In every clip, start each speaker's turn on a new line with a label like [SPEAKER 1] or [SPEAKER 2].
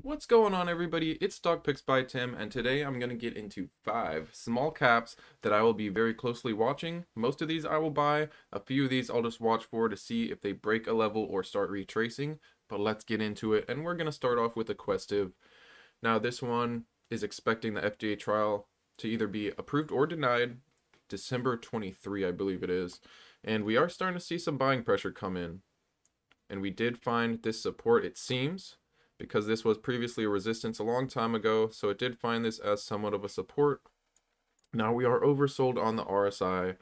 [SPEAKER 1] What's going on everybody? It's Stock Picks by Tim and today I'm going to get into five small caps that I will be very closely watching. Most of these I will buy, a few of these I'll just watch for to see if they break a level or start retracing, but let's get into it and we're going to start off with Aquestive. Now this one is expecting the FDA trial to either be approved or denied December 23 I believe it is and we are starting to see some buying pressure come in and we did find this support it seems because this was previously a resistance a long time ago, so it did find this as somewhat of a support. Now we are oversold on the RSI,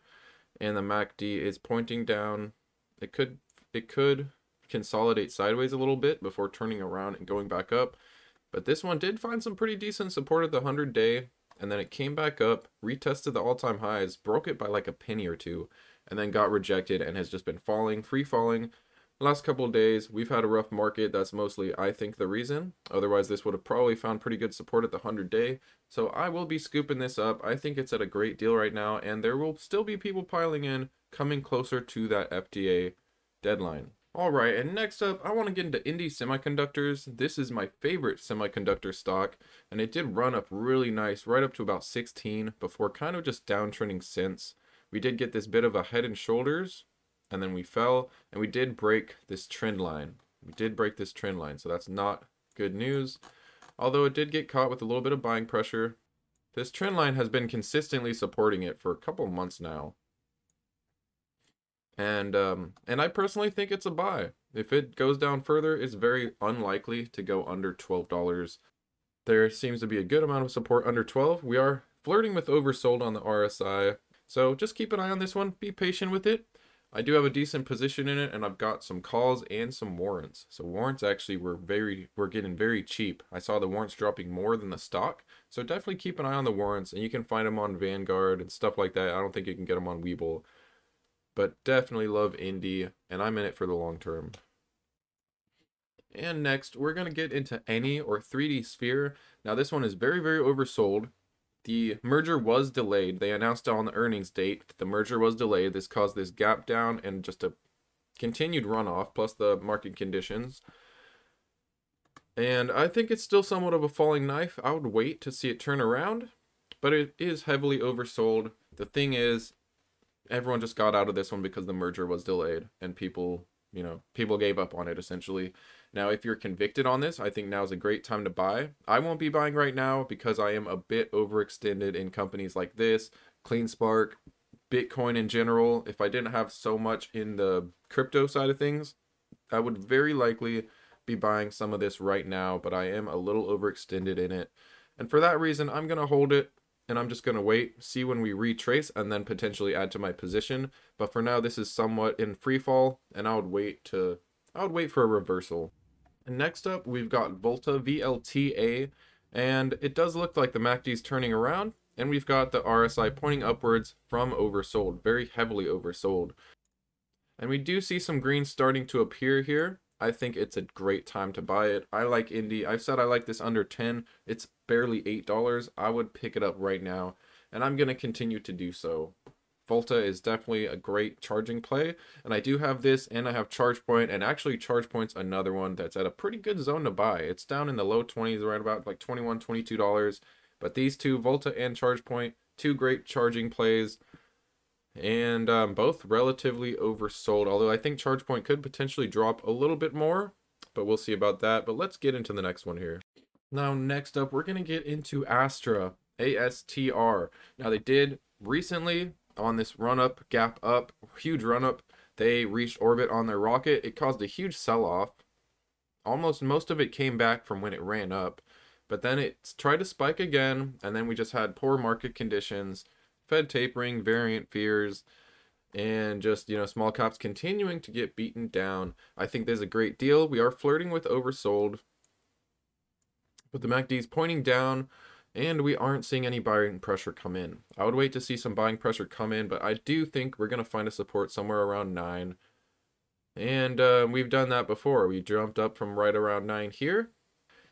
[SPEAKER 1] and the MACD is pointing down. It could it could consolidate sideways a little bit before turning around and going back up, but this one did find some pretty decent support at the 100 day, and then it came back up, retested the all-time highs, broke it by like a penny or two, and then got rejected and has just been falling, free falling last couple days we've had a rough market. That's mostly i think the reason. Otherwise this would have probably found pretty good support at the 100 day. So i will be scooping this up. I think it's at a great deal right now and there will still be people piling in coming closer to that fda deadline. All right and next up i want to get into indie semiconductors. This is my favorite semiconductor stock and it did run up really nice right up to about 16 before kind of just downtrending since. We did get this bit of a head and shoulders and then we fell and we did break this trend line. We did break this trend line, so that's not good news. Although it did get caught with a little bit of buying pressure. This trend line has been consistently supporting it for a couple months now. And um, and I personally think it's a buy. If it goes down further, it's very unlikely to go under $12. There seems to be a good amount of support under 12. We are flirting with oversold on the RSI. So just keep an eye on this one. Be patient with it. I do have a decent position in it and I've got some calls and some warrants. So warrants actually were very were getting very cheap. I saw the warrants dropping more than the stock. So definitely keep an eye on the warrants and you can find them on Vanguard and stuff like that. I don't think you can get them on Webull. But definitely love Indie and I'm in it for the long term. And next, we're going to get into any or 3D Sphere. Now this one is very, very oversold. The merger was delayed. They announced on the earnings date the merger was delayed. This caused this gap down and just a continued runoff, plus the market conditions. And I think it's still somewhat of a falling knife. I would wait to see it turn around, but it is heavily oversold. The thing is, everyone just got out of this one because the merger was delayed and people, you know, people gave up on it essentially. Now, if you're convicted on this, I think now is a great time to buy. I won't be buying right now because I am a bit overextended in companies like this, CleanSpark, Bitcoin in general. If I didn't have so much in the crypto side of things, I would very likely be buying some of this right now, but I am a little overextended in it. And for that reason, I'm going to hold it and I'm just going to wait, see when we retrace, and then potentially add to my position. But for now, this is somewhat in free fall, and I would wait to, I would wait for a reversal. And next up, we've got Volta VLTA, and it does look like the MACD is turning around, and we've got the RSI pointing upwards from oversold, very heavily oversold. And we do see some green starting to appear here. I think it's a great time to buy it. I like Indie. I've said I like this under 10. It's barely $8. I would pick it up right now, and I'm going to continue to do so. Volta is definitely a great charging play. And I do have this and I have ChargePoint and actually ChargePoint's another one that's at a pretty good zone to buy. It's down in the low 20s, right about like 21 $22. But these two, Volta and ChargePoint, two great charging plays. And um, both relatively oversold, although I think ChargePoint could potentially drop a little bit more, but we'll see about that. But let's get into the next one here. Now, next up, we're going to get into Astra, ASTR. Now, they did recently on this run up, gap up, huge run up. They reached orbit on their rocket. It caused a huge sell off. Almost most of it came back from when it ran up, but then it tried to spike again, and then we just had poor market conditions, Fed tapering, variant fears, and just, you know, small caps continuing to get beaten down. I think there's a great deal. We are flirting with oversold, but the MACD is pointing down and we aren't seeing any buying pressure come in. I would wait to see some buying pressure come in, but I do think we're going to find a support somewhere around 9. And uh, we've done that before. We jumped up from right around 9 here.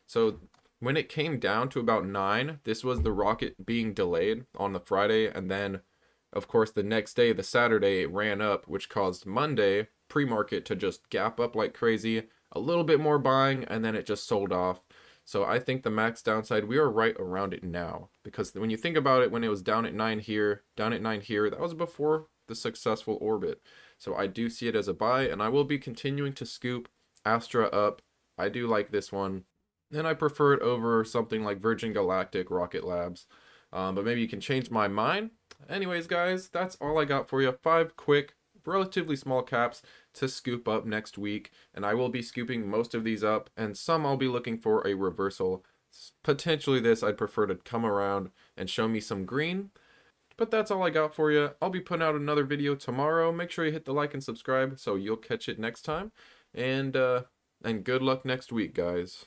[SPEAKER 1] So when it came down to about 9, this was the rocket being delayed on the Friday. And then, of course, the next day, the Saturday, it ran up, which caused Monday pre-market to just gap up like crazy. A little bit more buying, and then it just sold off. So I think the max downside, we are right around it now. Because when you think about it, when it was down at 9 here, down at 9 here, that was before the successful orbit. So I do see it as a buy, and I will be continuing to scoop Astra up. I do like this one. And I prefer it over something like Virgin Galactic Rocket Labs. Um, but maybe you can change my mind. Anyways, guys, that's all I got for you. Five quick, relatively small caps to scoop up next week. And I will be scooping most of these up, and some I'll be looking for a reversal. Potentially this, I'd prefer to come around and show me some green. But that's all I got for you. I'll be putting out another video tomorrow. Make sure you hit the like and subscribe so you'll catch it next time. And, uh, and good luck next week, guys.